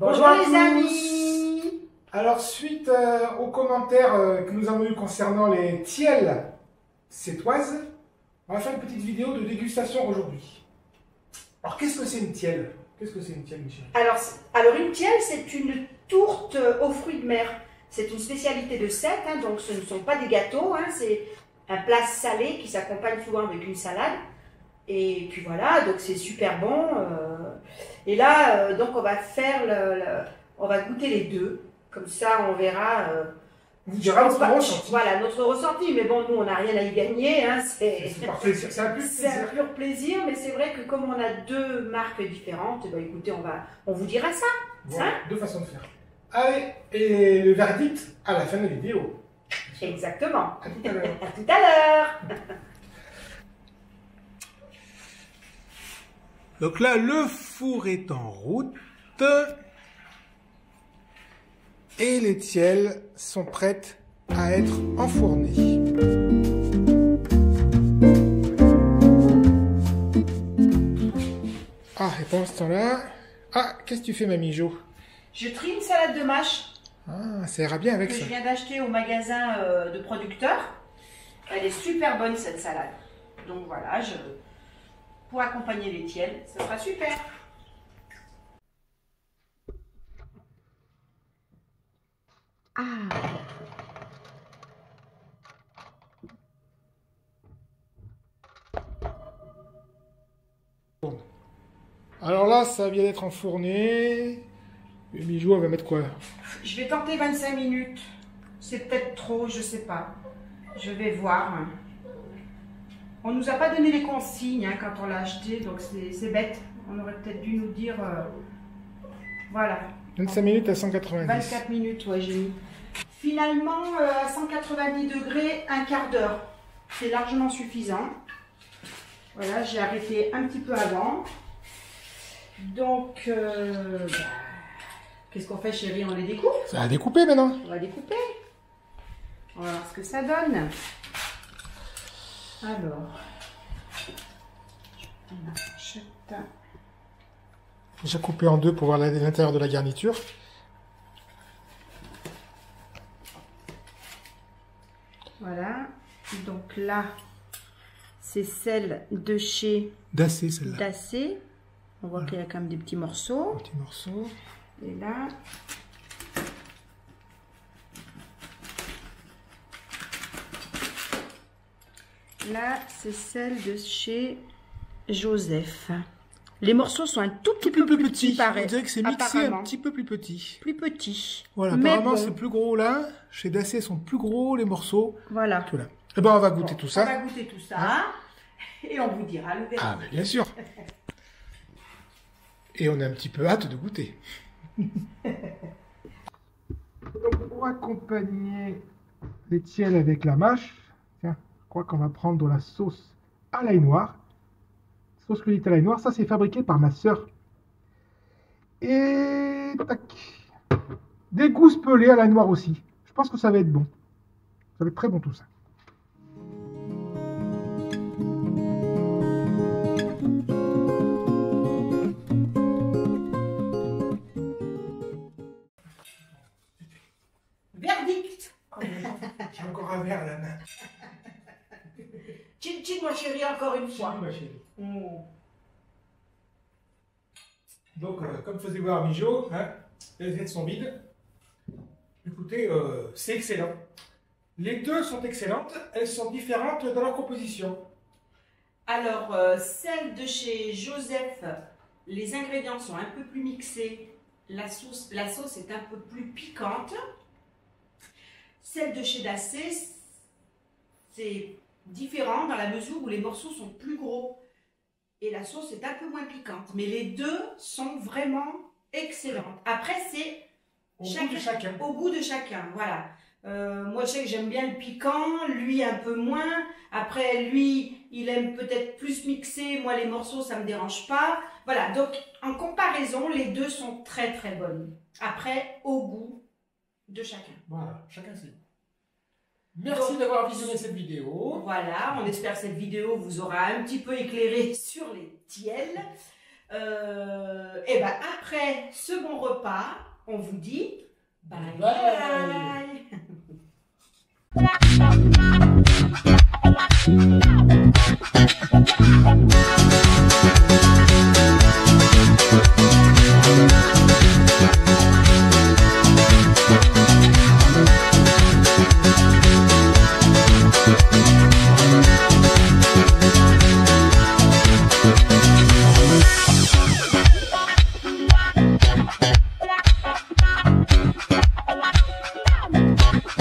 Bonjour, les amis Alors, suite euh, aux commentaires euh, que nous avons eu concernant les tiels sétoises, on va faire une petite vidéo de dégustation aujourd'hui. Alors, qu'est-ce que c'est une tielle? Qu'est-ce que c'est une tielle, Michel? Alors, alors, une tielle, c'est une tourte euh, aux fruits de mer. C'est une spécialité de Sète, hein, donc ce ne sont pas des gâteaux, hein, c'est un plat salé qui s'accompagne souvent avec une salade. Et puis voilà, donc c'est super bon. euh. Et là, euh, donc on va faire le, le- on va goûter les deux. Comme ça, on verra. On vous dira notre ressenti. Voilà, notre ressenti. Mais bon, nous, on n'a rien à y gagner. Hein, c'est par plaisir, c'est un un pur plaisir. Mais c'est vrai que comme on a deux marques différentes, ben, écoutez, on, va, on vous dira ça. Voilà, deux façons de faire. Allez, et le verdict à la fin de la vidéo. Exactement. À tout à l'heure. À tout à l'heure. Donc là, le four est en route. Et les tiels sont prêtes à être enfournées. Ah, et pendant ce temps-là... Ah, qu'est-ce que tu fais, Mamie Jo? Je trie une salade de mâche Ah, ça ira bien avec que ça. je viens d'acheter au magasin euh, de producteurs. Elle est super bonne cette salade. Donc voilà, je, pour accompagner les tiels, ça sera super. Ah, Alors là, ça vient d'être enfourné. Mamie Jo, elle va mettre quoi? Je vais tenter 25 minutes. C'est peut-être trop, je sais pas. Je vais voir. On nous a pas donné les consignes hein, quand on l'a acheté, donc c'est c'est bête. On aurait peut-être dû nous dire. euh, Voilà, 25 minutes à 190. 24 minutes, ouais, j'ai mis. Finalement, euh, à 190 degrés, un quart d'heure. C'est largement suffisant. Voilà, j'ai arrêté un petit peu avant. Donc, euh, bah, qu'est-ce qu'on fait, chérie? On les découpe? Ça va découper maintenant. On va découper. On va voir ce que ça donne. Alors, on achète. J'ai coupé en deux pour voir l'intérieur de la garniture. Voilà. Donc là, c'est celle de chez D'assez celle-là. On voit qu'il y a quand même des petits morceaux. Un petit morceau. Et là, là, c'est celle de chez Joseph. Les morceaux sont un tout petit peu plus petits, pareil. On dirait que c'est mixé un petit peu plus petit. Plus petits. Voilà, Mais apparemment bon, c'est plus gros là. Chez Dassé sont plus gros les morceaux Voilà. que là. Eh ben on va goûter Bon, tout On ça. va goûter tout ça. Et on vous dira le verdict. Ah ben bien sûr. Et on a un petit peu hâte de goûter. Donc pour accompagner les tiels avec la mâche, crois qu'on va prendre de la sauce à l'ail noir. Sauce cuite à l'ail noir, ça c'est fabriqué par ma sœur. Et tac. Des gousses pelées à l'ail noir aussi. Je pense que ça va être bon. Ça va être très bon tout ça. Verdict. J'ai encore un verre à la main. Chin chin, ma chérie, encore une fois. ma chérie. Mm. Donc, euh, comme faisait voir Mijo, hein, les assiettes sont vides. Écoutez, euh, c'est excellent. Les deux sont excellentes, elles sont différentes dans leur composition. Alors, euh, celle de chez Joseph, les ingrédients sont un peu plus mixés. La sauce, la sauce est un peu plus piquante. Celle de chez Dassé, c'est différent dans la mesure où les morceaux sont plus gros. Et la sauce est un peu moins piquante. Mais les deux sont vraiment excellentes. Après, c'est Au goût de chacun. au goût de chacun, voilà. Euh, moi, je sais que j'aime bien le piquant, lui un peu moins. Après, lui, il aime peut-être plus mixer. Moi, les morceaux, ça me dérange pas. Voilà, donc en comparaison, les deux sont très très bonnes. Après, au goût de chacun. Voilà, chacun sait. Merci d'avoir visionné cette vidéo. Voilà, on espère que cette vidéo vous aura un petit peu éclairé sur les tiels. Euh, et ben après ce bon repas, on vous dit bye.